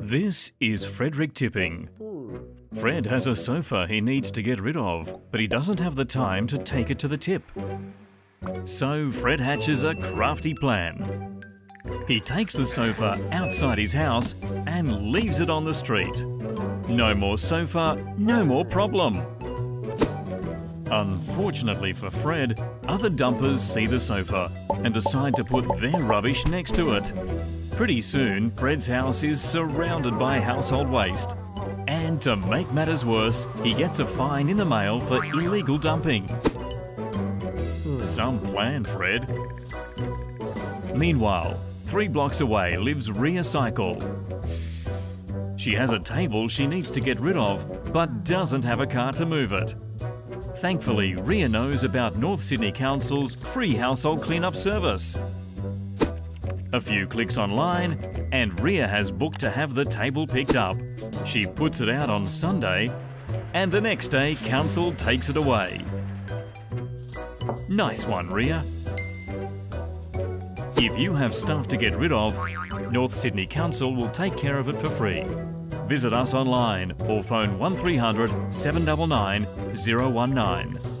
This is Frederick Tipping. Fred has a sofa he needs to get rid of, but he doesn't have the time to take it to the tip. So Fred hatches a crafty plan. He takes the sofa outside his house and leaves it on the street. No more sofa, no more problem. Unfortunately for Fred, other dumpers see the sofa and decide to put their rubbish next to it. Pretty soon, Fred's house is surrounded by household waste. And to make matters worse, he gets a fine in the mail for illegal dumping. Some plan, Fred. Meanwhile, three blocks away lives Ria Cycle. She has a table she needs to get rid of, but doesn't have a car to move it. Thankfully, Ria knows about North Sydney Council's free household cleanup service. A few clicks online, and Ria has booked to have the table picked up. She puts it out on Sunday, and the next day, Council takes it away. Nice one, Ria. If you have stuff to get rid of, North Sydney Council will take care of it for free. Visit us online or phone 1300 799 019.